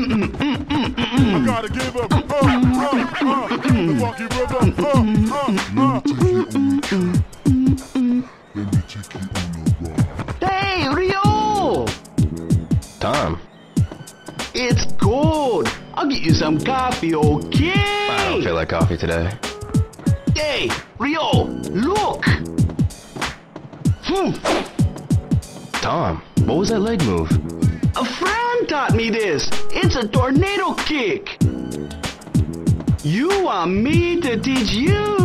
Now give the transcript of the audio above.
I gotta give up. Uh, uh, uh, the funky rhythm. Uh, uh, uh. Hey, Ryo! Tom, It's cold. I'll get you some coffee, okay? I don't feel like coffee today. Hey, Ryo, look! Hmm, Tom, what was that leg move? a friend taught me this. It's a tornado kick. You want me to teach you?